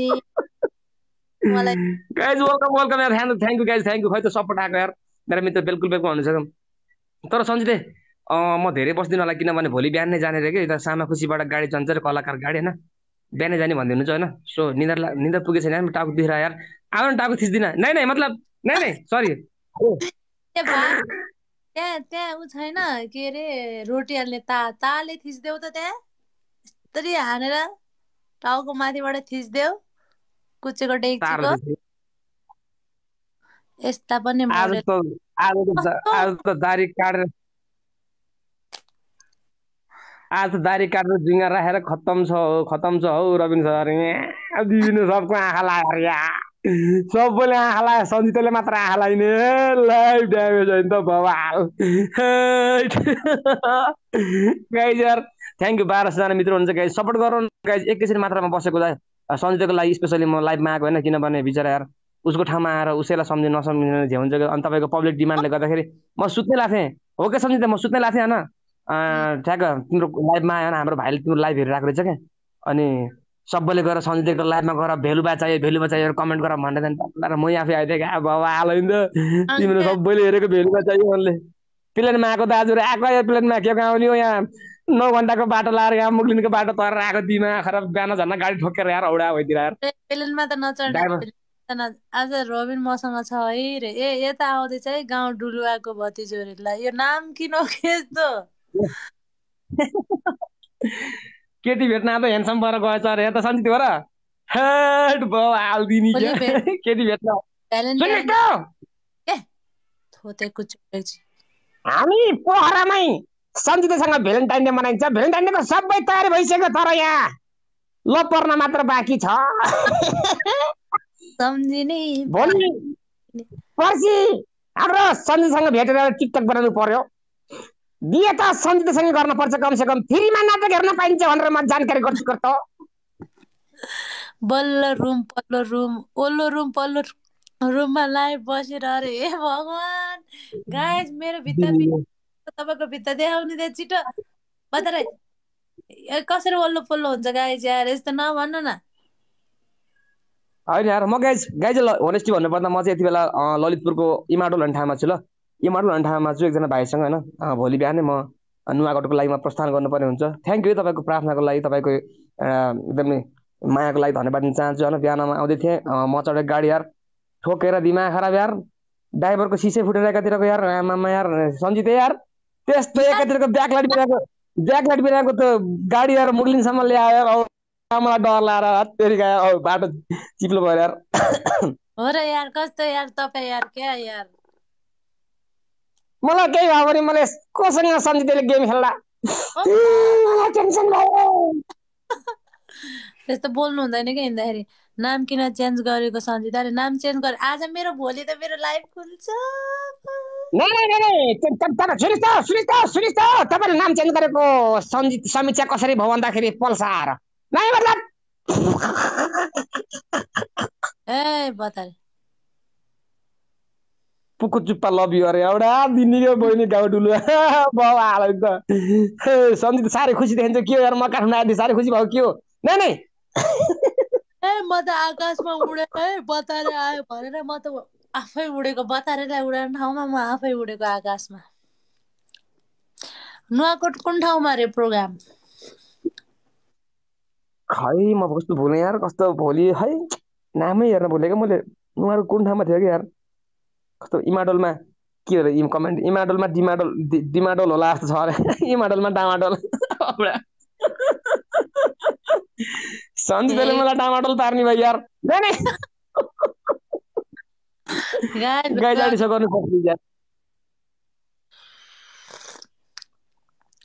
नि मलाई guys welcome welcome यार. Thank thank you guys thank you खै त सपोर्ट आएको यार. मेरो मित्र बिल्कुल बिल्कुल हुनुहुन्छ तर सन्जिते म धेरै बस्दिनँ होला किनभने भोलि बिहान नै जाने कि। यता सामा खुसीबाट गाडी जान्छ र कलाकार गाडी होइन? बिहानै जाने भनिदिनु हुन्छ होइन? सो निन्द्रा निन्द्रा पुगेको छैन टाउको दुखेर यार। आऊ न टाउको थिच्दिनँ। नै नै मतलब नै नै सरी त्यहाँ त्यहाँ ऊ छैन के अरे रोटी हाल्ने ता ताले थिच्देऊ त त्यहाँ। यस्तरी हानेर टाउको माथिबाट थिच्देऊ कुचेको डेक्चीको यस्ता पनि आज दारी काटेर जुङ्गा राखेर खत्तम छ हो खत्तम छ हौ रविन सर दिनु सबको आँखा लाग्यो सबैले आँखा लाग्यो सन्जितले मात्र आँखा लाग्ने लाइफ ड्यामेज होइन त भवाल गाइज यार थ्याङ्क यू बाह्र सयजना मित्र हुन्छ गाइज सपोर्ट गरौँ गाइज एकैछिन मात्रामा बसेको सन्जितको लागि स्पेसली म लाइभमा आएको होइन किनभने बिचरा यार उसको ठाउँमा आएर उसैलाई सम्झि नसम्झिने झ्याउ हुन्छ अनि तपाईँको पब्लिक डिमान्डले गर्दाखेरि म सुत्नै लाग्थेँ हो क्या सम्झिँदा म सुत्नै लाग्थेँ होइन? ठ्याक्क तिम्रो लाइभमा आयो हाम्रो भाइले तिम्रो लाइभ हेरिरहेको रहेछ क्या। अनि सबैले गएर सन्जितको लाइभमा गएर भेलु चाहियो भेलु चाहियो कमेन्ट गर भनेर त्यहाँदेखि मै आफै आइदिएँ क्या। बाबा हाल नि त। तिम्रो सबैले हेरेको भेलुबा चाहियो उनले। प्लेनमा आएको दाजुहरू आएको प्लेनमा के आउने हो यहाँ? नौ घन्टाको बाटो लाएर यहाँ मुगलिनको बाटो तरेर आएको दिमा खराब बिहान झन् गाडी ठोकेर यार औडा भइदिएर प्लेनमा त आज रोबिन मसँग छ है रे। ए यता आउँदैछ है गाउँ डुलुवाको भतिजोरीलाई यो नाम किन यस्तो? केटी भेट्न अब ह्यान्डसम भएर गएछ अरे। यता सन्जित हो र। हेड भयो हालिदिने केटी भेट्न। हामी पोखरामै सन्जितासँग भेलेन्टाइन डे मनाइन्छ। भेलेन्टाइन डेको सबै तयारी भइसक्यो तर यहाँ ल पर्न मात्र बाँकी छ। भोलि पर्सि हाम्रो सन्जितसँग भेटेर टिकटक बनाउनु पर्यो। बिहे त सन्जितासँग गर्न पर्छ कमसे कम। फ्रीमा नाटक हेर्न पाइन्छ भनेर म जानकारी गर्छु त बल्ल रुम पल्लो रुम ओल्लो रुम पल्लो रुममा लाइभ बसेर अरे हे भगवान्! गाइज मेरो भित्र तपाईँको भित्ता देखाउने दे छिटो। बतारे कसरी वल्लो पल्लो हुन्छ गाइज यार यस्तो नभन्नु न। होइन यार म गाइज गाइज होनेस्टी भन्नुपर्दा म चाहिँ यति बेला ललितपुरको इमाडोल अन्ठामा छु ल। इमाडोल अन्ठामा छु एकजना भाइसँग होइन। भोलि बिहानै म नुवाकोटको लागि म प्रस्थान गर्नुपर्ने हुन्छ। थ्याङ्क यू तपाईँको प्रार्थनाको लागि तपाईँको एकदमै मायाको लागि धन्यवाद दिन चाहन्छु। होइन बिहानमा आउँदै थिएँ। म चढेको गाडी यार ठोकेर दिमाग खराब यार। ड्राइभरको सिसै फुटेर एकातिरको यार आमामा यार सन्जितै यार। त्यस्तो एकातिरको ब्याकलाइट बिराको ब्याकलाइट बिराको त गाडी आएर मुगलिनसम्म ल्यायो मलाई डर लाएर हत्तेरी गयो बाटो चिप्लो भयो यार हो र यार कस्तो यार तपाईँ यार क्या यार मलाई केही भयो भने मलाई कोसँग सन्जितले गेम खेल्दा टेन्सन भयो त्यस्तो बोल्नु हुँदैन क्या हिँड्दाखेरि नाम किन चेन्ज गरेको सन्जिता नाम चेन्ज गरे आज मेरो भोलि त मेरो लाइफ खुल्छ। तपाईँले नाम चेन्ज गरेको समीक्षा कसरी भयो भन्दाखेरि पल्सार मतलब? ए पुकु चुप्पा लभ यु अरे एउटा दिनीको बहिनी गाउँ डुलु बाउ हाल त। सन्जित साह्रै खुसी देखिन्छ के हो यार म काठमाडौँ आएँ साह्रै खुसी भयो के हो? नै नै। ए म त आकाशमा उडेर है बताएर आयो भनेर म त आफै उडेको बतारेलाई उडाउने ठाउँमा म आफै उडेको आकाशमा। नुवाकोट कुन ठाउँमा रे प्रोग्राम? खै म कस्तो भुलेँ यार कस्तो भोलि है नामै हेर्न भुलेको मैले। नुहार कुन ठाउँमा थियो कि यार? कस्तो इमाडोलमा के इम कमेन्ट इमाडोलमा डिमाडोल डिमाडोल होला जस्तो छ अरे। इमाडोलमा डामाडोल। मलाई डामाडोल पार्ने भयो यार गाई गर्नु सक्छ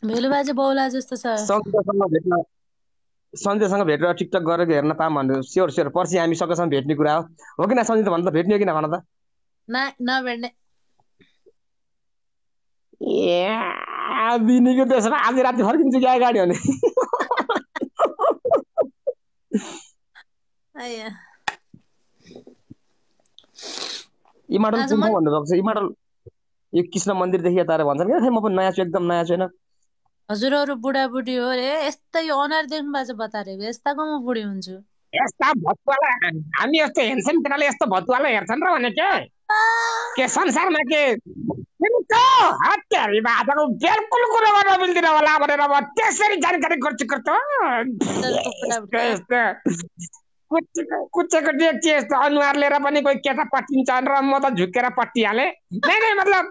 भेलु बाजे बौला जस्तो छ सन्जयसँग भेट्न सन्जयसँग भेटेर टिकटक गरेर हेर्न पाऊँ भनेर स्योर स्योर पर्सि हामी सकेसम्म भेट्ने कुरा हो हो किन सन्जय भन्न त भेट्ने हो किन भन त नभेट्ने ए दिनीको त्यसमा आज राति फर्किन्छु क्या गाडी भने इमाडल कुन ठाउँ भन्नुभएको छ इमाडल यो कृष्ण मन्दिरदेखि यता भन्छन् क्या म पनि नयाँ छु एकदम नयाँ छु होइन हजुरहरू बुढाबुढी हो रे यस्तै अनुहार देख्नु भएको छ बतारे यस्ताको म बुढी हुन्छु यस्ता भतुवाला हामी यस्तो हेर्छन् तिनीहरूले यस्तो भतुवाला हेर्छन् र भने के के संसारमा के बिल्कुल कुरो गर्न मिल्दैन होला भनेर म त्यसरी जानकारी गर्छु गर्छु कुचेको डेक्ची यस्तो अनुहार लिएर पनि कोही केटा पट्टिन्छन् र म त झुकेर पट्टिहालेँ नै नै मतलब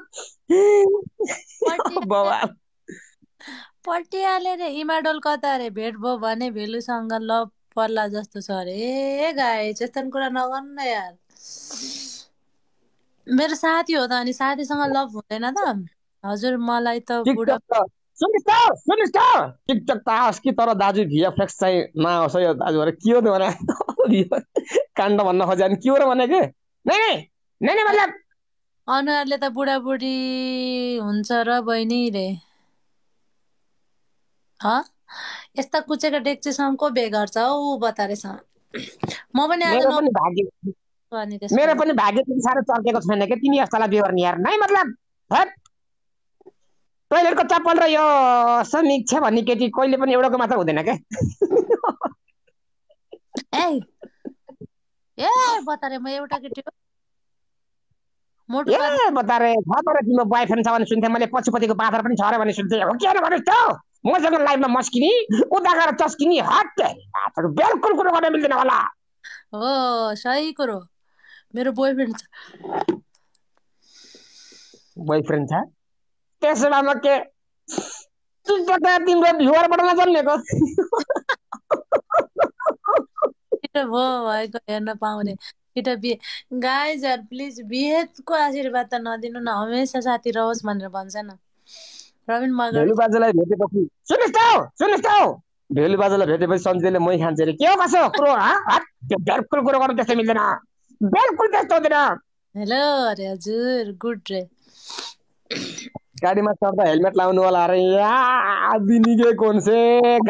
पटियाले रे इमाडोल कता अरे भेट भयो भने भेलुसँग लभ पर्ला जस्तो छ अरे गाई त्यस्तो कुरा नगर्नु यार मेरो साथी हो त अनि साथीसँग लभ हुँदैन त। हजुर मलाई त टिकटक त। आओस् कि तर दाजु भिएफएक्स चाहिँ नआओस् यो दाजु अरे के हो त भने काण्ड भन्न खोज्यो भने के हो र भने के? नै नै नै नै अनुहारले त बुढाबुढी हुन्छ र बहिनी रे। यस्ता कुचेको डेक्चीसँग को बे गर्छ हौ बतारेसँग। म पनि मेरो पनि भाग्य त्यति साह्रो चर्केको छैन क्या। तिमी जस्तालाई बिहे गर्ने यार नै मतलब हट। टोइलेटको चप्पल र यो समीक्षा भन्ने केटी कहिले पनि एउटाको मात्र हुँदैन क्या। ए बतारे म एउटा केटी हो। मोटो पातलो ए बतारे छ तर तिम्रो बोयफ्रेन्ड छ भने सुन्थेँ। मैले पछुपतिको बाँदर पनि छ अरे भने सुन्थेँ। हो के भन्नुहोस् त मसँग लाइफमा मस्किने उता गएर चस्किने हट। बिल्कुल कुरो गर्न मिल्दैन होला। हो सही कुरो। मेरो बोयफ्रेन्ड छ। बोयफ्रेन्ड छ? त्यसो भए म के? तिम्रो भ्युवरबाट नजन्मेको भयो भएको हेर्न पाउने। छिटो बिहे गाइज यार प्लिज बिहेको आशीर्वाद त नदिनु न। हमेसा साथी रहोस् भनेर भन्छ न। प्रवीण मगर भेलु बाजेलाई भेटेपछि। सुन्नुहोस् त भेलु बाजेलाई भेटेपछि सन्जितले मै खान्छ अरे। के हो कसो कुरो कुरो गर्नु त्यस्तो मिल्दैन। बिल्कुल त्यस्तो हुँदैन हेलो अरे हजुर गुड रे। गाडीमा चढ्दा हेलमेट लाउनु होला अरे या बिनिगे कोनसे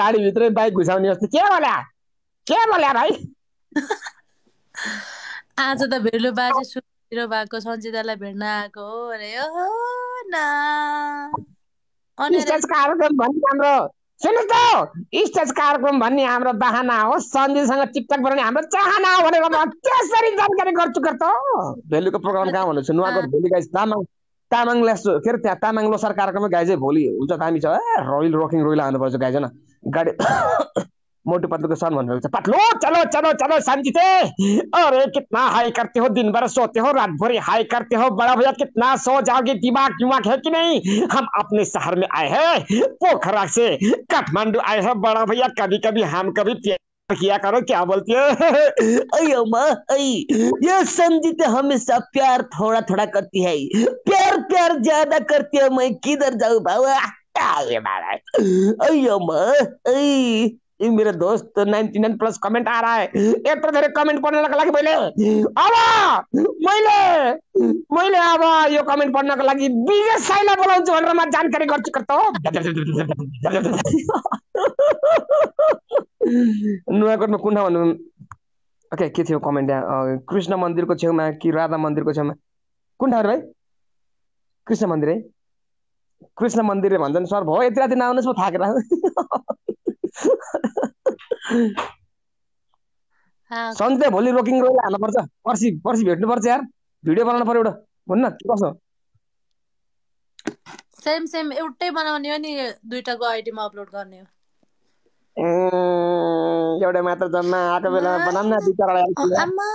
गाडीभित्रै बाइक घुसाउने जस्तो के बोल्या? के बोल्या भाइ? आज त भेलु बाजे सुतिर भएको सन्जितालाई भेट्न आएको हो अरे ओहो ना। अनि अरे सुन्नुहोस् त स्टेज कार्यक्रम भन्ने हाम्रो बाहना हो सन्जितसँग टिकटक बनाउने हाम्रो चाहना हो भनेर म त्यसरी जानकारी गर्छु गर्छु भेलुको प्रोग्राम कहाँ भन्नु छु नुवाकोट भोलि गाइस तामाङ तामाङ लेस के अरे त्यहाँ तामाङ लोसार कार्यक्रममा गाई चाहिँ भोलि हुन्छ दामी छ ए रोइल रोकिङ रोइल हान्नुपर्छ गाई छैन गाडी मोटू पतलू के भन्नु छ पतलू, चलो चलो चलो समझते अरे, कितना हाई करते हो, दिन भर सोते हो, रात भर हाई करते हो, बड़ा भैया, कितना सो जाओगे, दिमाग दिमाग है कि नहीं? हम अपने शहर में आए हैं, पोखरा से काठमांडू आए हैं, बड़ा भैया कभी कभी हम कभी किया करो, क्या बोलती है? संजीत हमेशा प्यार थोड़ा थोड़ा करती है प्यार प्यार ज़्यादा करती है, मैं किधर जाऊँ बाबा। अयो ये मेरे दोस्त 99 प्लस कमेंट आ रहा यत्रो धेरै कमेन्ट पढ्नको लागि मैले अब मैले मैले अब यो कमेन्ट पढ्नको लागि विजय साईलाई बोलाउँछु भनेर म जानकारी गर्छु नुवाकोटमा कुन ठाउँ भन्नु? ओके के थियो कमेन्ट यहाँ? कृष्ण मन्दिरको छेउमा कि राधा मन्दिरको छेउमा? कुन ठाउँ भाइ? कृष्ण मन्दिर है? कृष्ण मन्दिर भन्छन् सर भयो यति राति नआउनुहोस् म थाकेर सन्जय भोलि रोकिङ रोल हाल्नुपर्छ पर्सि पर्सि भेट्नुपर्छ यार। भिडियो बनाउनु पर्यो एउटा। भन्न के कसो? सेम सेम एउटै बनाउने हो नि दुइटाको आइडीमा अपलोड गर्ने हो। ए, एउटा मात्र जम्मा। आएको बेलामा बनाऊँ न दुई चारवटा अ, आइसक्यो। आम्मा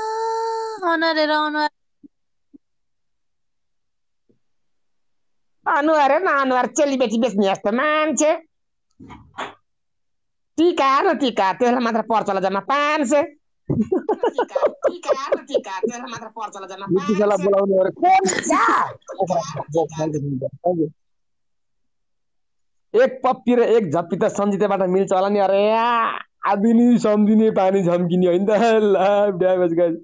अनुहार। अनुहार चेलीबेटी बेच्ने जस्तो। मान्छे। टिका न टिका त्यसलाई मात्र पर्छ होला जम्मा पाँच सय? एक पप्पी र एक झप्पी त सन्जितेबाट मिल्छ होला नि अरे आदिनी सम्झिने पानी झम्किने होइन त। ड्यामेज गाइस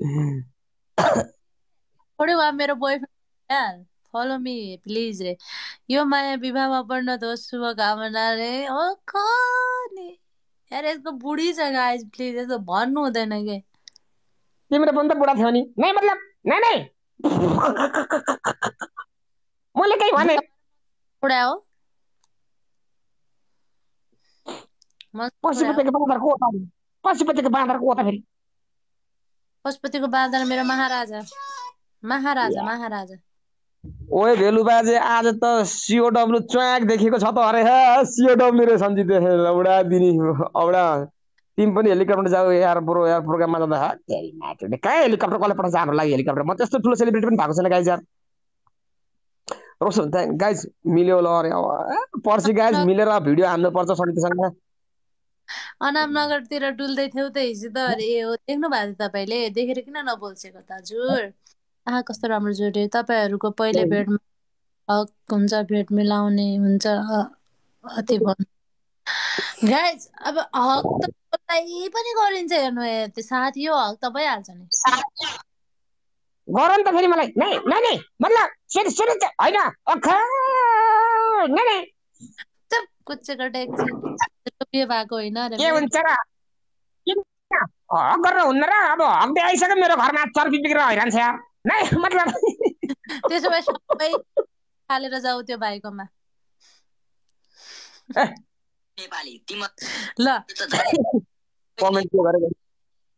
छोड्यो वा मेरो बोयफ्रेन्ड यार फलो मी प्लिज रे। यो माया विवाहमा पढ्न दोष शुभकामना रे। ओ नि? यार यसको बुढी छ गाइज प्लिज यसको भन्नु हुँदैन के। तिम्रो पनि त बुढा थियो नि नै मतलब नै नै मैले कहीँ भने बुढा हो बुढा हो। पशुपतिको बाँदरको ओता पशुपतिको बाँदरको ओता फेरि। पशुपतिको बाँदर मेरो महाराजा। महाराजा महाराजा। ओए भेलु बाजे आज त सिओडब्लु च्वाक देखेको छ त अरे हे सिओडब्लु रे सन्जित औडा दिने औडा तिमी पनि हेलिकप्टर जाऊ यार ब्रो यार प्रोग्राममा जाँदा। कहाँ हेलिकप्टर कसले पठाउँछ हाम्रो लागि हेलिकप्टर। म त्यस्तो ठुलो सेलिब्रिटी पनि भएको छैन गाइज यार। रोशन गाइज मिल्यो होला अरे पर्सि गाइज मिलेर भिडियो हान्नु पर्छ सन्जितसँग अनामनगरतिर डुल्दै थियौ त हिजो त अरे ए हो देख्नु भएको थियो तपाईँले। देखेर किन नबोल्छेको त हजुर? आहा कस्तो राम्रो जोड्यो। तपाईँहरूको पहिले भेटमा हक हुन्छ भेट मिलाउने हुन्छ अति भन्नु। गाइज अब हक त कसलाई पनि गरिन्छ हेर्नु त्यो साथी हो हक त भइहाल्छ नि। गर त फेरि मलाई। नै नै नै मतलब सुनि सुनि त होइन अख नै नै। चुप कुच्चेको एकछिन बिहे भएको होइन के हुन्छ र? हक गरेर हुन्न र। अब हक आइसक्यो मेरो घरमा चर्पी बिग्रेर हैरान छ। यार नै मतलब त्यसो भए सबै हालेर जाऊ त्यो भाइकोमा। नेपाली तिम्रो ल। कमेन्ट के गरेको?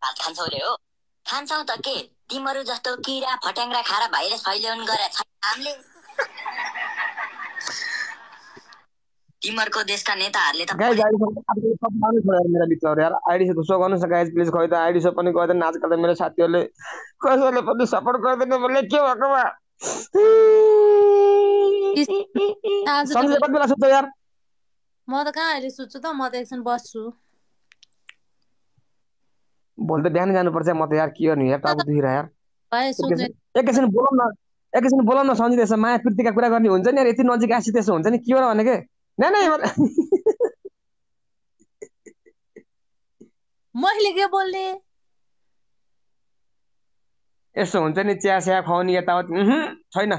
भात खान्छौ रे हो। खान्छौ त के? तिमीहरू जस्तो किरा फट्याङ्ग्रा खाएर भाइरस फैल्याउनु गरेर छैन। हामीले तिमीहरूको देशका नेताहरूले त गाइज आइडी सब लानु छोडेर मेरो बिचहरू यार। आइडी सो गर्नुहोस् न गाइज प्लिज खै त आइडी सो पनि गर्दैन। नाच गर्दा मेरो साथीहरूले कसैले पनि सपोर्ट गर्दैन मैले के भएको भए? आज सन्जय कति बेला सुत्छ यार? म त कहाँ अहिले सुत्छु त? म त एकछिन बस्छु। भोलि त बिहान जानुपर्छ म त यार के गर्नु? यार टाउको दुखिरह यार। एकैछिन बोलाउँ न एकैछिन बोलाउँ न सन्जय त्यसो माया प्रीतिका कुरा गर्ने हुन्छ नि यार। यति नजिक आसी त्यसो हुन्छ नि। के हो र नै नै मैले के बोल्ने यस्तो हुन्छ नि चिया स्या खुवाउने यताउति छैन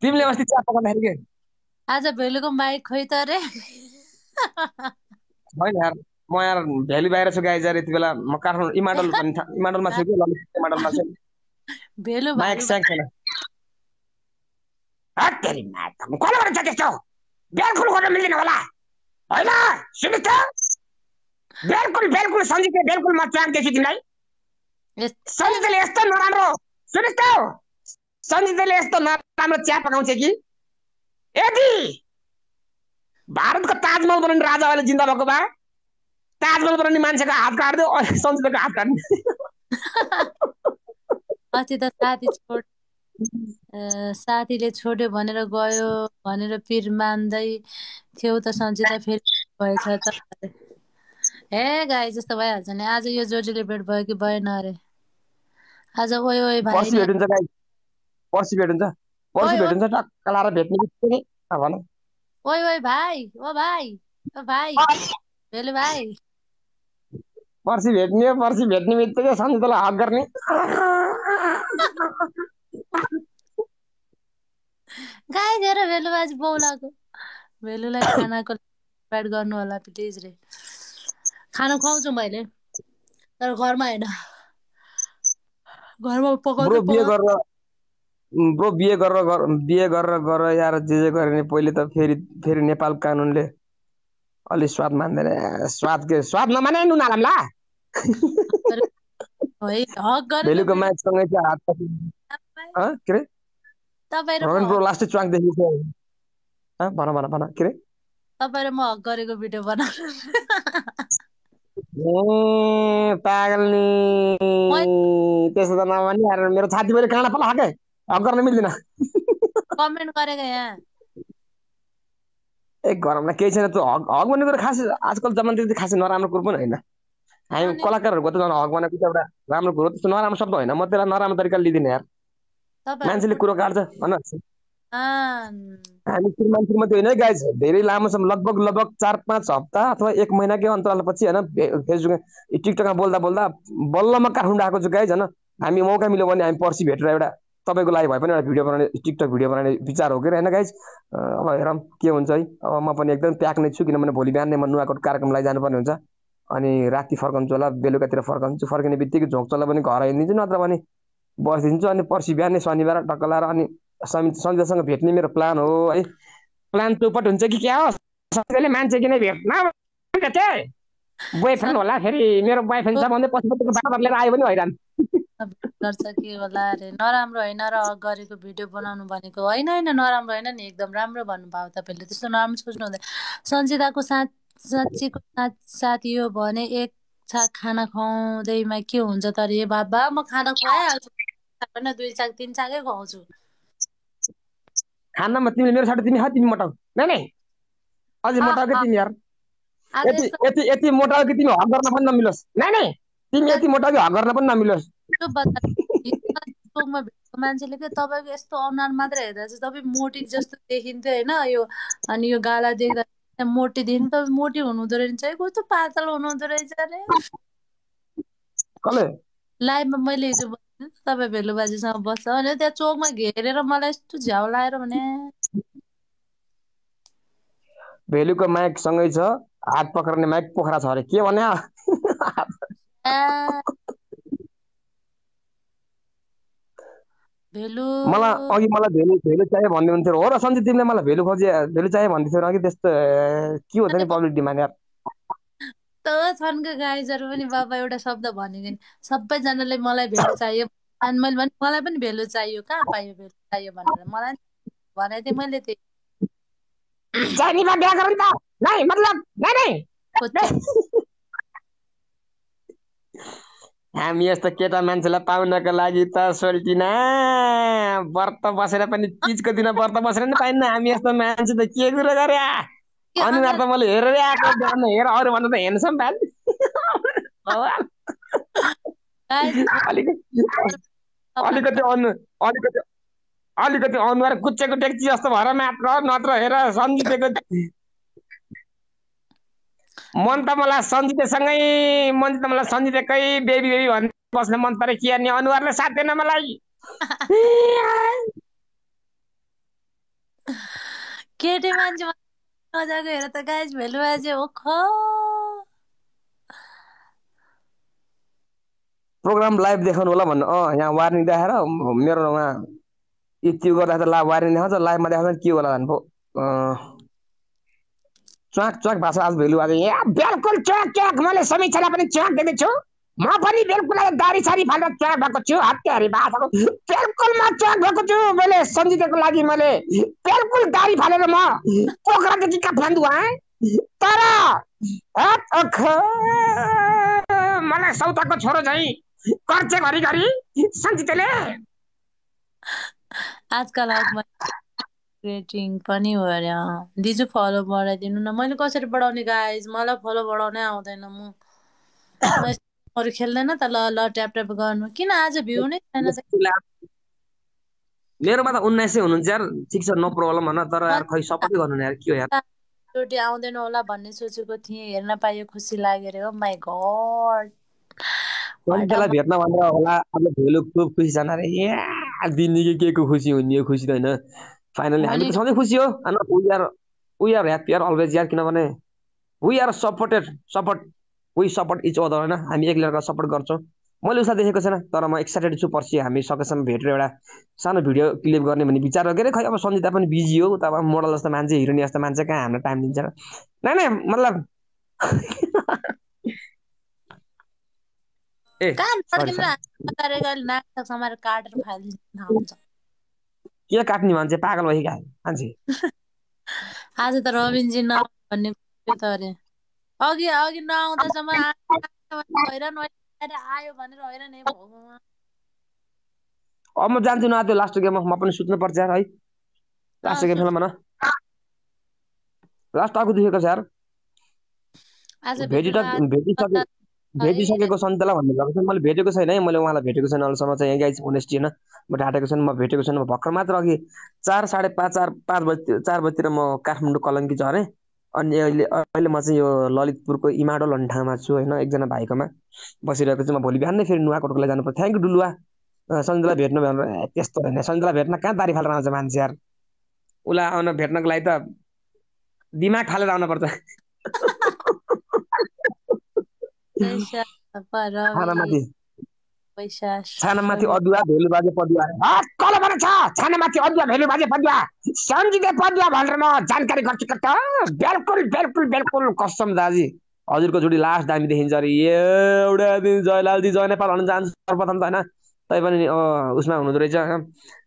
तिमीले अस्ति चिया पकाउँदाखेरि के आज भेलुको माइक खोइ त रे होइन यार म यार भ्याली बाहिर छु गाइज यार यति बेला म काठमाडौँ इमाडल ठा- इमाडलमा छु कि इमाडलमा छु भेलु माइक स्याङ छैन कसले गर्छ त्यस्तो बिल्कुल गर्न मिल्दैन होला होइन सुनिस् त बिल्कुल बिल्कुल सन्जितले बिल्कुल म देख्छु तिमीलाई सन्जितले यस्तो नराम्रो सुनिस् त सन्जितले यस्तो नराम्रो चिया पकाउँछ कि यदि भारतको ताजमहल बनाउने राजा अहिले जिन्दा भएको भए ताजमहल बनाउने मान्छेको हात काट्दियो अहिले सन्जितको हात काट्ने साथीले छोड्यो भनेर गयो भनेर पिर मान्दै थियो त सन्जिता फेरि भएछ त। हे गाई जस्तो भइहाल्छ नि। आज यो जोडीले भेट भयो कि भएन अरे। आज ओइ ओइ भाइ पर्सि भेट हुन्छ गाई पर्सि भेट हुन्छ पर्सि ओइ, भेट हुन्छ टक्क लाएर भेट्ने बित्तिकै भन ओइ ओइ भाइ। ओ भाइ। ओ भाइ। भेलु भाइ। पर्सि भेट्ने पर्सि भेट्ने बित्तिकै सन्जितालाई हक गर्ने। गाई दिएर भेलु बाजी बौलाको भेलुलाई खानाको इन्भाइट गर्नु होला प्लिज रे. खाना खुवाउँछु मैले तर घरमा होइन घरमा गरेर ब्रो बिहे गरेर गर- बिहे गरेर गर यार जे जे गरे नि पहिले त फेरि फेरि नेपाल कानुनले. अलि स्वाद मान्दैन स्वाद के स्वाद नमाने नुन हालौँ ला भेलुको म्याचसँगै चाहिँ हात के अरे तपाईँ र रमेन म ब्रो लास्टै च्वाङ देखेको भन भन भन के अरे तपाईँ र म हक गरेको भिडियो बनाउनु ए पागल नि त्यसो त नभनी यार मेरो छाती मैले काँडा पो लाग्यो हक गर्न मिल्दैन। कमेन्ट गरेको यहाँ। ए गरममा केही छैन त्यो हक हक भन्ने कुरो खास आजकल जमाना त्यति खासै नराम्रो कुरो पनि होइन। हामी कलाकारहरूको त झन् हक भनेको चाहिँ एउटा राम्रो कुरो त्यस्तो नराम्रो शब्द होइन। म त्यसलाई नराम्रो तरिकाले लिँदिनँ यार। मान्छेले कुरो काट्छ भन। हामी श्रीमान श्रीमती होइन गाइज धेरै लामो समय लगभग लगभग चार पाँच हप्ता अथवा एक महिनाकै अन्तरालपछि होइन फेसबुक टिकटकमा बोल्दा बोल्दा बल्ल म काठमाडौँ आएको छु गाइज होइन हामी मौका मिल्यो भने हामी पर्सि भेटेर एउटा तपाईँको लागि भए पनि एउटा भिडियो बनाउने टिकटक भिडियो बनाउने विचार हो कि होइन गाइज अब हेरौँ के हुन्छ है। अब म पनि एकदम प्याक नै छु किनभने भोलि बिहान नै म नुवाकोट कार्यक्रम लागि जानुपर्ने हुन्छ। अनि राति फर्कन्छु होला बेलुकातिर फर्कन्छु। फर्किने बित्तिकै झोक्चला पनि घर आइदिन्छु नत्र भने बसिदिन्छु अनि पर्सि बिहानै शनिबार टक्क लाएर अनि सन्जयसँग भेट्ने मेरो प्लान हो है। प्लान चौपट हुन्छ कि क्या हो? सबैले मान्छे किन भेट्न भेटे बोय फ्रेन्ड होला फेरि मेरो बोय फ्रेन्ड छ भन्दै पछि पछिको बाटो लिएर आयो भने हैरान। गर्छ के होला अरे? नराम्रो होइन र गरेको भिडियो बनाउनु भनेको होइन होइन नराम्रो होइन नि। एकदम राम्रो भन्नुभयो तपाईँले। त्यस्तो नराम्रो सोच्नु हुँदैन सन्जिताको साथ साँच्चीको साथ साथी हो भने एक खाना खुवाउँदैमा के हुन्छ त अरे बाबा म खाना खुवाइहाल्छु। होइन दुई छाक तिन छाकै खुवाउँछु। खानामा तिमीले मेरो साथी तिमी ह तिमी मोटाउ। नै नै। अझै मोटाउ कि। तिमी यार? यति यति यति मोटाउ कि तिमी हक गर्न पनि नमिलोस्। नै नै। तिमी यति मोटाउ कि हक गर्न पनि नमिलोस्। मान्छेले के तपाईँको यस्तो अनुहार मात्र हेर्दा चाहिँ तपाईँ मोटी जस्तो देखिन्थ्यो होइन यो अनि यो गाला देख्दा मोटी देखिन् तपाईँ मोटी हुनुहुँदो रहेछ है कस्तो पातल हुनुहुँदो रहेछ अरे कसले लाइभमा मैले हिजो त, तपाईँ भेलु बाजेसँग बस्छ भने त्यहाँ चोकमा घेरेर मलाई यस्तो झ्याउ लाएर भने भेलुको माइक सँगै छ हात पक्रने माइक पोखरा छ अरे के भने भेलु। मलाई अघि मलाई भेलु भेलु चाहियो भन्दै हुन्थ्यो हो र सन्जित तिमीले मलाई भेलु खोजे भेलु चाहियो भन्दै थियो अघि त्यस्तो के हुन्छ नि पब्लिक डिमान्ड यार? त छन् गाइजहरू पनि बाबा एउटा शब्द भनेको नि सबैजनाले मलाई भेलु चाहियो। अनि मैले भने मलाई पनि भेलु चाहियो कहाँ पायो भेलु चाहियो भनेर? मलाई भनेको थिएँ मैले त्यही। जानीमा बिहा गरौँ त। नै मतलब नै नै। हामी यस्तो केटा मान्छेलाई पाउनको लागि त सोल्टिना व्रत बसेर पनि तिजको दिन व्रत बसेर नि पाइन्न। हामी यस्तो मान्छे त के कुरो गरे? अनुहार त मैले हेरेर आएको हेर अरू भन्दा त गाइज अलिकति अलिकति अनु अलिकति अलिकति अनुहार कुच्चेको टेक्ची जस्तो भएर मात्र नत्र हेर सन्जितेको मन त मलाई सन्जितेसँगै मन त मलाई सन्जितेकै बेबी बेबी भन्दै बस्न मन पऱ्यो कि अनि अनुहारले साथ दिएन मलाई। केटी मान्छे मजाको हेर त गाइज भेलु बाजे ओख। प्रोग्राम लाइभ देखाउनु होला भन्नु। अँ यहाँ वार्निङ देखाएर मेरो उहाँ यति गर्दा त ला वार्निङ देखाउँछ लाइभमा देखाउँछ के होला भन्नु च्वाक च्वाक भाषा आज भेलु आज ए बिल्कुल च्वाक च्वाक मैले समीक्षालाई पनि च्वाक दिँदैछु म पनि बिल्कुल दारी सारी फालेर च्वाक भएको छु। हत्यारी भाषाको। बिल्कुल म च्वाक भएको छु। मैले सम्झिदिएको लागि मैले बिल्कुल दारी फालेर म पोखरादेखि काठमाडौँ आएँ तर मलाई सौताको छोरो झैँ कर्चे घरिघरि सन्जितले आजकल हकमा रेटिङ पनि हो अरे अँ। दिजु फलो बढाइदिनु न। मैले कसरी बढाउने गाइज मलाई फलो बढाउनै आउँदैन म। अरू खेल्दैन त। ल ल ट्याप ट्याप गर्नु। किन आज भ्यू नै छैन मेरोमा त उन्नाइस सय हुनुहुन्छ यार। ठिक छ नो प्रब्लम भन। तर यार खै सपोर्टै गर्नु नि यार। के हो यार? रोटी आउँदैन होला भन्ने सोचेको थिएँ। हेर्न पायो खुसी लाग्यो अरे ओ माई गड सन्जितालाई भेट्न भनेर होला। अब भेलु खुब खुसी छन् अरे या दिने कि के खुसी हुने हो? खुसी त होइन। फाइनली हामी त सधैँ खुसी हो होइन we are we are happy are always यार किनभने we are supported support we support each other होइन हामी एक अर्का सपोर्ट गर्छौँ मैले उसलाई देखेको छैन तर म एक्साइटेड छु पर्सि हामी सकेसम्म भेटेर एउटा सानो भिडियो क्लिप गर्ने भन्ने विचार अरे खै अब सन्जिता पनि बिजी हो उता अब मोडल जस्तो मान्छे हिरोनी जस्तो मान्छे कहाँ हामीलाई टाइम दिन्छ नै नै मतलब ए के काट्ने मान्छे पागल भइ गयो मान्छे। आज त रविनजी न भन्ने कुरो त अरे। अघि अघि नआउँदासम्म हैरान आयो भनेर हैरान हे भगवान्। अब म जान्छु न त्यो लास्ट गेममा म पनि सुत्नु पर्छ यार है। लास्ट गेम खेल्न भन लास्ट आएको दुखेको छ यार। आज भेटिट भेटुला- भेटिसके भेटिसकेको सन्तालाई भन्ने भएको छ मैले भेटेको छैन है। मैले उहाँलाई भेटेको छैन अहिलेसम्म चाहिँ गाइज होनेस्टी होइन। म ढाँटेको छैन म भेटेको छैन। म भर्खर मात्र अघि चार साढे पाँच चार पाँच बजी चार बजीतिर म काठमाडौँ कलङ्की झरेँ। अनि अहिले अहिले म चाहिँ यो ललितपुरको इमाडो भन्ने ठाउँमा छु होइन एकजना भाइकोमा। बसिरहेको छु। म भोलि बिहान नै फेरि नुवाकोटको लागि जानुपर्छ। थ्याङ्क यू डुलुवा। अँ, सन्जयलाई भेट्नु भनेर त्यस्तो होइन। सन्जयलाई भेट्न कहाँ दारी फालेर आउँछ मान्छे यार? उसलाई आउन भेट्नको लागि त दिमाग फालेर आउनुपर्छ। छानामाथि अदुवा भेलु बाजे पदुवा कल भने छ छानामाथि अदुवा भेलु बाजे पदुवा सम्झिँदै पदुवा भनेर म जानकारी गर्छु त बिल्कुल बिल्कुल बिल्कुल कसम दाजी हजुरको जोडी लास्ट दामी देखिन्छ अरे एउटा दिन जयलालजी जय नेपाल भन्न चाहन्छु सर्वप्रथम त होइन तै पनि उसमा हुनुहुँदो रहेछ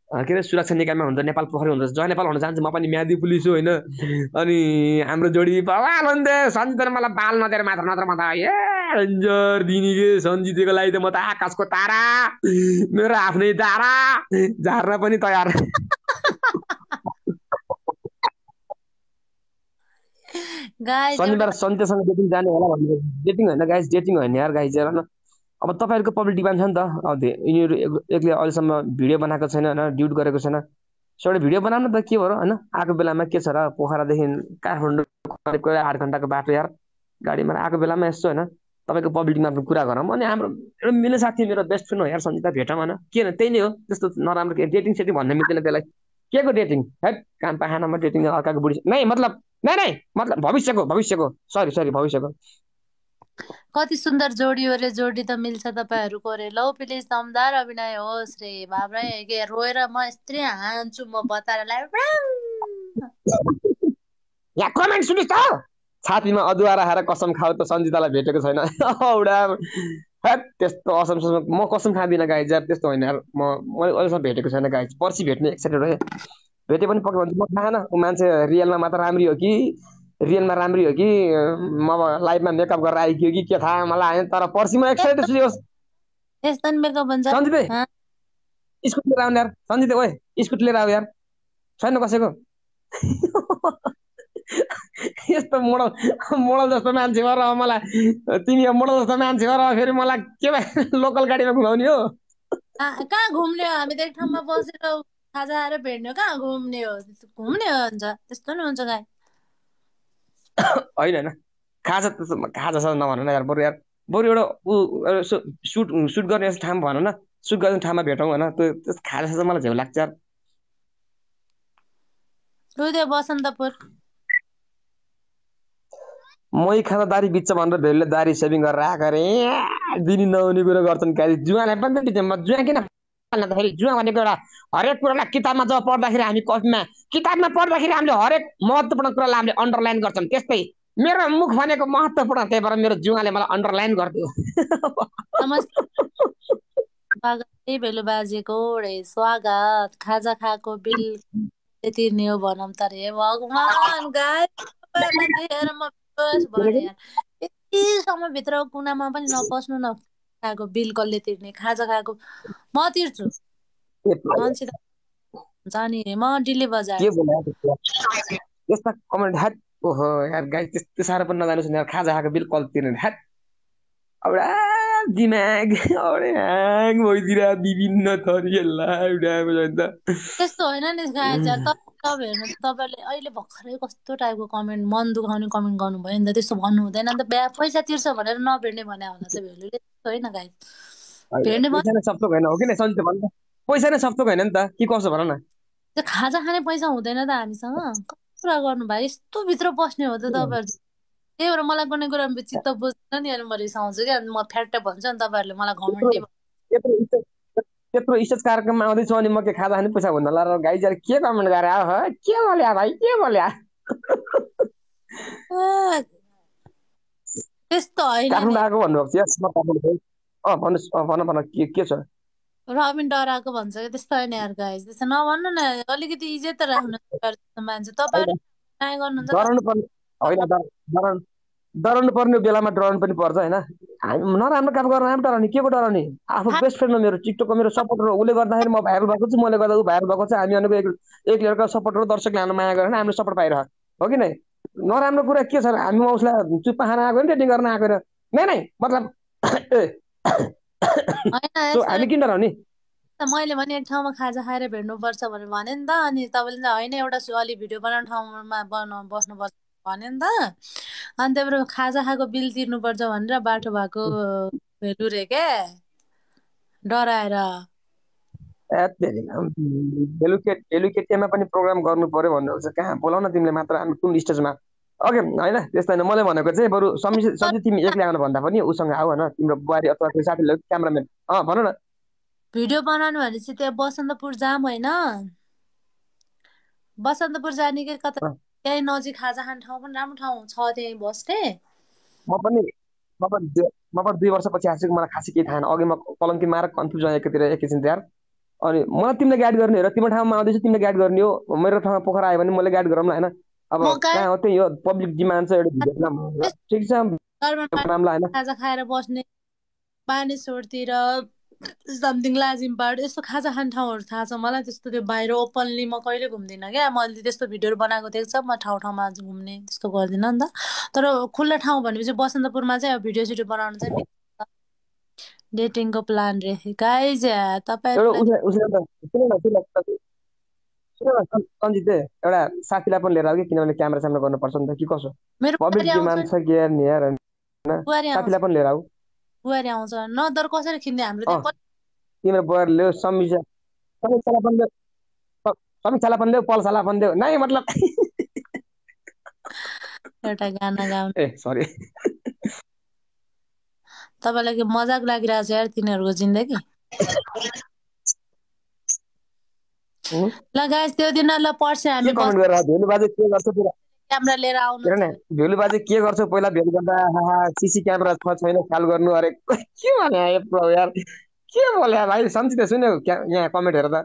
के अरे सुरक्षा निकायमा हुँदो नेपाल पोखरी रहेछ। जय नेपाल भन्न चाहन्छु म पनि म्यादी पुलिस हो होइन? अनि हाम्रो जोडी सन्जित र मलाई बाल नदिएर मात्र नत्र म त ए डेन्जर दिने के सन्जितको लागि त म त आकाशको तारा मेरो आफ्नै तारा झार्न पनि तयार शनिबार सन्तेसँग डेटिङ जाने होला भन्ने डेटिङ होइन गाइस डेटिङ होइन यार गाइस न। अब तपाईँहरूको पब्लिक डिमान्ड छ नि त। अब यिनीहरू एक- एकले अहिलेसम्म भिडियो बनाएको छैन होइन ड्युट गरेको छैन। सो एउटा भिडियो बनाउनु त के भयो होइन? आएको बेलामा के छ र? पोखरादेखि काठमाडौँ आठ घन्टाको बाटो यार। गाडीमा आएको बेलामा यसो होइन? तपाईँको पब्लिक डिमान्डको कुरा गरौँ। अनि हाम्रो एउटा साथी मेरो बेस्ट फ्रेन्ड हो यार सन्जिता भेटौँ होइन? के न त्यही नै हो। त्यस्तो नराम्रो के डेटिङ सेटिङ भन्न मिल्दैन त्यसलाई। के को डेटिङ है काम पाखानामा डेटिङ अर्काको बुढी नै मतलब नै नै मतलब भविष्यको भविष्यको। सरी सरी भविष्यको। कति सुन्दर जोडी हो रे जोडी त मिल्छ तपाईँहरूको रे लौ प्लिज दमदार अभिनय होस् रे बाब्रै के रोएर म यस्तै हान्छु म बताएर यहाँ कमेन्ट छातीमा अदुवा राखेर कसम खाऊ त सन्जितालाई भेटेको छैन। त्यस्तो असम म कसम खाँदिनँ गाई यार त्यस्तो होइन। यार म मैले अहिलेसम्म भेटेको छैन गाई पर्सि भेट्ने एक्साइटेड भएँ भेटे पनि पक्कै भन्छु म थाहा न ऊ मान्छे रियलमा मात्र राम्री हो कि? रियलमा राम्री हो कि म अब लाइभमा मेकअप गरेर आइकियो कि के थाहा मलाई आएन। तर पर्सि म एक्साइटेड छु यो? स्कुटी लिएर आउनु यार। सन्जितै ओए स्कुटी लिएर आऊ यार। छैन कसैको यस्तो मोडल मोडल जस्तो मान्छे भएर मलाई। तिमी मोडल जस्तो मान्छे भएर फेरि मलाई के भयो लोकल गाडीमा घुमाउने हो। कहाँ कहाँ घुम्ने हो? हामी त एक ठाउँमा बसेर खाजा आएर भेट्ने हो। कहाँ घुम्ने हो? घुम्ने हो हुन्छ त्यस्तो नि हुन्छ गाई। होइन होइन। खाजा खाजा साजा नभन न यार बरु यार बरु एउटा ऊ सुट सुट गर्ने यस्तो ठाउँ भन न। सुट गर्ने ठाउँमा भेटौँ होइन त्यो त्यस्तो खाजा साजा मलाई झ्याउ लाग्छ यार। बसन्तपुर? मै खाँदा दारी बिच्छ भनेर भेलले दारी सेभिङ गरेर आएको अरे। दिनी नहुने कुरो गर्छन् गाडी जुवालाई पनि त बित्थ्यो म जुवा किन भन्दा फेरि जुवा भनेको एउटा हरेक कुरालाई किताबमा जब पढ्दाखेरि हामी कपीमा किताबमा पढ्दाखेरि हामीले हरेक महत्त्वपूर्ण कुरालाई हामीले अन्डरलाइन गर्छौँ त्यस्तै मेरो मुख भनेको महत्त्वपूर्ण त्यही भएर मेरो जुवाले मलाई अन्डरलाइन गरिदियो। भेलु बाजेको स्वागत। खाजा खाएको बिल तिर्ने हो भनौँ त रे। भगवान् गाई तपाईँहरूलाई देखेर म बेहोस भएँ यार यतिसम्म भित्र कुनामा पनि नपस्नु न। खाएको बिल कसले तिर्ने खाजा खाएको म तिर्छु। मान्छे त हुन्छ नि म डिले बजार। त्यस्ता कमेन्ट ह्याट ओहो यार गाई त्यस्तो साह्रो पनि नजानुहोस् यार खाजा खाएको बिल कल तिर्ने? ह्याट। एउटा दिमाग एउटा ह्याङ भइदिएर विभिन्न थरीहरूलाई एउटा त्यस्तो होइन नि गाई यार तपाईँ हेर्नु तपाईँले अहिले भर्खरै कस्तो टाइपको कमेन्ट मन दुखाउने कमेन्ट गर्नुभयो नि त त्यस्तो भन्नु हुँदैन नि त बिहा पैसा तिर्छ भनेर नभेट्ने भने होला त भेलुले त्यस्तो होइन गाई भेट्ने पैसा नै सब थोक होइन हो कि नै त? पैसा नै सब थोक होइन नि त के कसो भन न? त्यो खाजा खाने पैसा हुँदैन त हामीसँग कस्तो कुरा गर्नु भयो यस्तो भित्र बस्ने हो त तपाईँहरू। त्यही भएर मलाई कुनै कुरा चित्त बुझ्दैन नि अनि म रिसाउँछु क्या म फ्याट्ट भन्छु अनि तपाईँहरूले मलाई घमण्डी त्यत्रो स्टेज कार्यक्रममा आउँदैछु अनि म के खाजा खाने पैसा हुन होला र गाई चाहिँ के कमेन्ट गरे? ह के बोल्या भाइ के बोल्या? त्यस्तो होइन काठमाडौँ आएको भन्नुभएको। अँ भन्नुहोस् भन भन के के छ? रबिन डराएको भन्छ कि त्यस्तो होइन यार गाइस। त्यस्तो नभन्नु न अलिकति इज्जत त राख्नु मान्छे। तपाईँहरू डराउनु पर्ने होइन डर- डराउनु डराउनु पर्ने बेलामा डराउनु पनि पर्छ होइन? नराम्रो काम गर्न हामी डराउने के को डराउने? आफू बेस्ट फ्रेन्ड हो मेरो टिकटकको मेरो सपोर्टर उसले गर्दाखेरि म भाइरल भएको छु मैले गर्दा ऊ भाइरल भएको छ हामी अनेको एक एक सपोर्टर दर्शकले हाम्रो माया गरेर हामीले सपोर्ट पाइरह। हो कि नै? नराम्रो कुरा के छ? हामी उसलाई चुप्पा खान आएको नि डेटिङ गर्न आएको नै नै मतलब हामी किन डराउने? मैले भने एक ठाउँमा खाजा खाएर भेट्नुपर्छ भनेर भने नि त अनि तपाईँले होइन एउटा अलि भिडियो बनाउने ठाउँमा बस्नुपर्छ। भने नि त। अनि त्यही भएर खाजा खाएको बिल तिर्नुपर्छ भनेर बाटो भएको भेलु रे के? डराएर। बेलुकेटियामा पनि प्रोग्राम गर्नु पर्यो भन्नु चाहिँ कहाँ? बोलाउन तिमीले मात्र हामी कुन स्टेजमा? ओके होइन त्यस्तो होइन मैले भनेको चाहिँ बरु समी तिमी एक्लै आउनु भन्दा पनि उसँग आऊ होइन। तिम्रो बुहारी अथवा त्यो साथीले क्यामराम्यान अँ भन न। भिडियो बनाउनु भनेपछि त्यहाँ बसन्तपुर जाम होइन। बसन्तपुर जाने कि कता। त्यहीँ नजिक खाजा खाने ठाउँ पनि राम्रो ठाउँ छ त्यहीँ बस्ने म पनि म पनि म पनि दुई वर्षपछि छु मलाई खासै केही थाहा अघि म कलङ्की माएर कन्फ्युज भयो एकैतिर एकैछिन यार अनि मलाई तिमीले गाइड गर्ने र तिम्रो ठाउँमा आउँदैछु तिमीले गाइड गर्ने हो। मेरो ठाउँमा पोखरा आयो भने मैले गाइड गरौँला होइन? अब कहाँ हो त्यही हो पब्लिक डिमान्ड छ एउटा ठिक छ। नामला होइन? खाजा खाएर बस्ने बानेश्वरतिर समथिङ लाजिमपाड यस्तो खाजा खाने ठाउँहरू थाहा छ मलाई? त्यस्तो त्यो बाहिर ओपनली म कहिले घुम्दिनँ क्या? मैले त्यस्तो भिडियोहरू बनाएको देख्छ म ठाउँ ठाउँमा घुम्ने त्यस्तो गर्दिनँ नि त। तर खुल्ला ठाउँ भनेपछि बसन्तपुरमा चाहिँ अब भिडियो सिडियो बनाउनु चाहिँ डेटिङको प्लान रे। गाइज एउटा तपाईँहरूलाई उसले उसले त सुन न सुन न सुन न सन्- सन्जित दे, एउटा साथीलाई पनि लिएर आऊ कि? किनभने क्यामेरा स्यामेरा गर्नुपर्छ नि त कि कसो? मेरो पब्लिक डिमान्ड छ कि यार नि यार होइन? साथीलाई पनि लिएर आऊ। बुहारी आउँछ नदर कसरी खिच्ने हाम्रो त्यहाँ। तिम्रो बुहारी ल्याऊ समीक्षा। समीक्षालाई पनि ल्याऊ स- समीक्षालाई पनि ल्याऊ पल्सालाई पनि ल्याऊ नै मतलब एउटा गाना गाउने। ए सरी तपाईँलाई के मजाक लागिरहेको छ यार तिनीहरूको जिन्दगी? ल गाइस त्यो दिन ल पर्सि के हामी कमेन्ट गरेर भेलु बाजे के गर्छ क्यामेरा लिएर आउनु बाजे के गर्छ पहिला भेट गर्दा सिसी क्यामेरा छ छैन ख्याल गर्नु अरे के भने यार? के बोले भाइ? सम्झिँदै सुन्यो यहाँ कमेन्ट हेर त